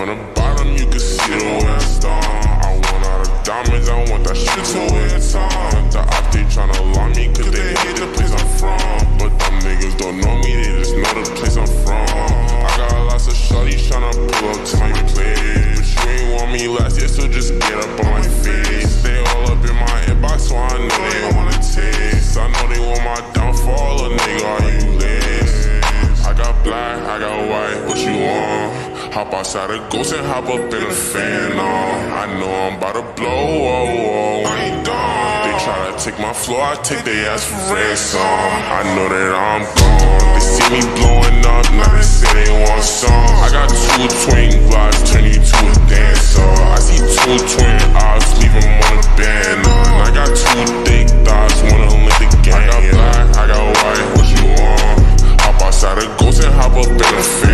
from the bottom, you can see the way I start. I want all the diamonds, I want that shit to wear time. The op, they tryna lock me, cause they hate the place I'm from. But them niggas don't know me, they just know the place I'm from. I got lots of shorties tryna pull up to my place. But you ain't want me last year, so just get up on my face. They all up in my inbox, so I know they wanna taste. I know they want my Hop outside a ghost and hop up in a fan. I know I'm about to blow, oh, oh. I ain't. They try to take my floor, I take their ass for ransom. Oh. I know that I'm gone. They see me blowing up, now they say they want some. I got two twin glocks, turn you to a dancer. I see two twin eyes, leave them on a band. And I got two thick thighs, wanna limp the gang. I got black, I got white, what you want? Hop outside a ghost and hop up in a fan.